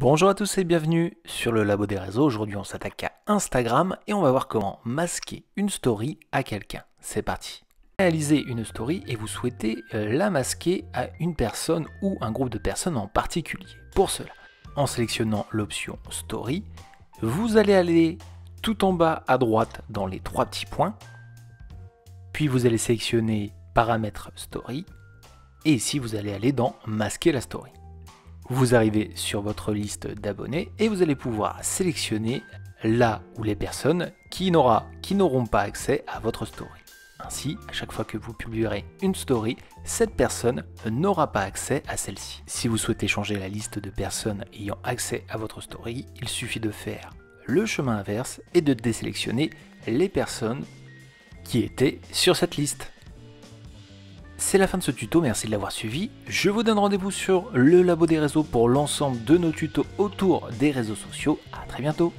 Bonjour à tous et bienvenue sur le Labo des réseaux. Aujourd'hui on s'attaque à Instagram et on va voir comment masquer une story à quelqu'un. C'est parti. Réalisez une story et vous souhaitez euh, la masquer à une personne ou un groupe de personnes en particulier. Pour cela, en sélectionnant l'option story, vous allez aller tout en bas à droite dans les trois petits points, puis vous allez sélectionner paramètres story et ici vous allez aller dans masquer la story vous arrivez sur votre liste d'abonnés et vous allez pouvoir sélectionner là ou les personnes qui n'auront pas accès à votre story. Ainsi, à chaque fois que vous publierez une story, cette personne n'aura pas accès à celle-ci. Si vous souhaitez changer la liste de personnes ayant accès à votre story, il suffit de faire le chemin inverse et de désélectionner les personnes qui étaient sur cette liste. C'est la fin de ce tuto, merci de l'avoir suivi. Je vous donne rendez-vous sur le Labo des réseaux pour l'ensemble de nos tutos autour des réseaux sociaux. A très bientôt